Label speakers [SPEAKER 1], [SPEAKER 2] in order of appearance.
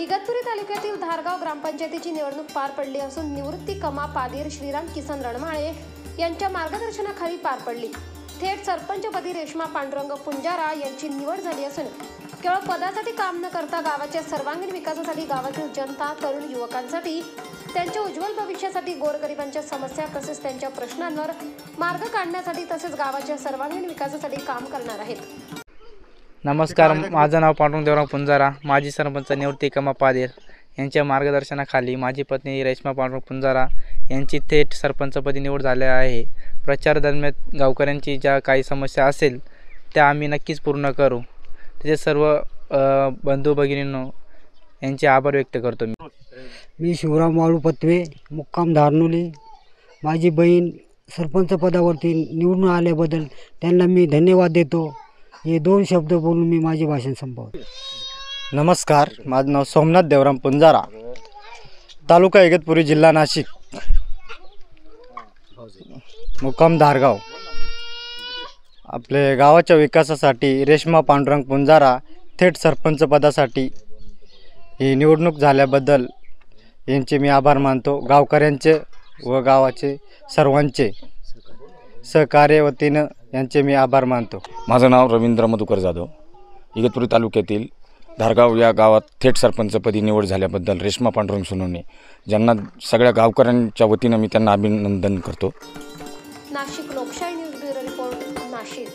[SPEAKER 1] इगतपुरी तालुक्यातील धारगाव ग्रामपंचायतीची निवडणूक पार पडली असून निवृत्ती कमा पादीर श्रीराम किसन रणमाळे यांच्या मार्गदर्शनाखाली पार पडली. थेट सरपंचपदी रेश्मा पांडुरंग पुंजारा यांची निवड झाली असून केवळ पदासाठी काम न करता गावाच्या सर्वांगीण विकासासाठी गावातील जनता तरुण युवकांसाठी त्यांच्या उज्ज्वल भविष्यासाठी गोरगरिबांच्या समस्या तसेच त्यांच्या प्रश्नांवर मार्ग काढण्यासाठी तसेच गावाच्या सर्वांगीण विकासासाठी काम करणार आहेत.
[SPEAKER 2] नमस्कार माझं नाव पांडुरंग देवराव पुंजारा. माजी सरपंच निवृत्ती कमा पादेर यांच्या मार्गदर्शनाखाली माझी पत्नी रेश्मा पांडुरंग पुंजारा यांची थेट सरपंचपदी निवड झाली आहे. प्रचार दरम्यान गावकऱ्यांची ज्या काही समस्या असेल त्या आम्ही नक्कीच पूर्ण करू. त्याचे सर्व बंधू भगिनींनो यांचे आभार व्यक्त करतो मी.
[SPEAKER 3] मी शिवराम वाळू पत्वे मुक्काम धारनोली. माझी बहीण सरपंच पदावरती निवडून आल्याबद्दल त्यांना मी धन्यवाद देतो. हे दोन शब्द बोलून मी माझे भाषण संपवतो.
[SPEAKER 4] नमस्कार माझं नाव सोमनाथ देवराम पुंजारा तालुका इगतपुरी जिल्हा नाशिक. मुक्काम धारगाव. आपले गावाच्या विकासासाठी रेश्मा पांडुरंग पुंजारा थेट सरपंच पदासाठी ही निवडणूक झाल्याबद्दल यांचे मी आभार मानतो. गावकऱ्यांचे व गावाचे सर्वांचे सहकार्य वतीनं यांचे मी आभार मानतो.
[SPEAKER 5] माझं नाव रवींद्र मधुकर जाधव. इगतपुरी तालुक्यातील धारगाव या गावात थेट सरपंचपदी निवड झाल्याबद्दल रेश्मा पांडुरंग सोनवणे ज्यांना सगळ्या गावकऱ्यांच्या वतीनं मी त्यांना अभिनंदन करतो.
[SPEAKER 1] नाशिक लोकशाही न्यूज ब्युरो रिपोर्ट नाशिक.